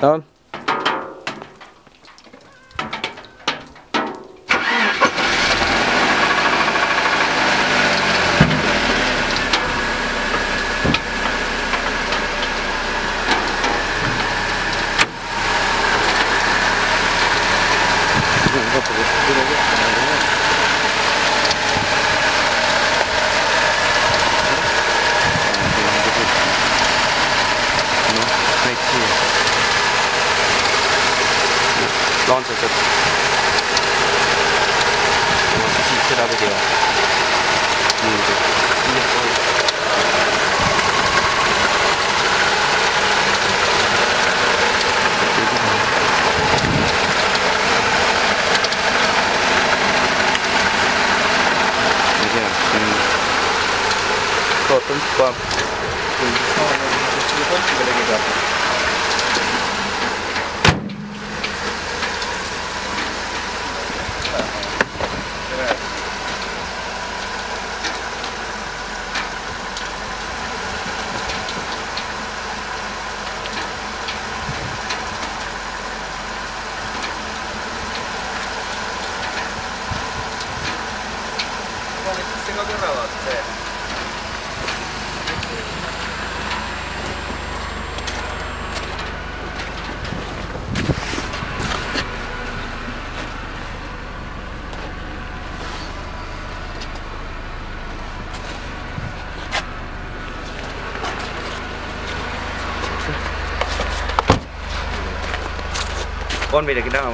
Tamam. launch it. 다시 입질하게 돼요. 또 어떤 밥? 그 상황을 지금 펼치게 됩니다. Poco. Boleh kita. Tengo que con bị được cái đang ở